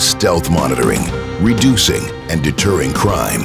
stealth monitoring, reducing and deterring crime,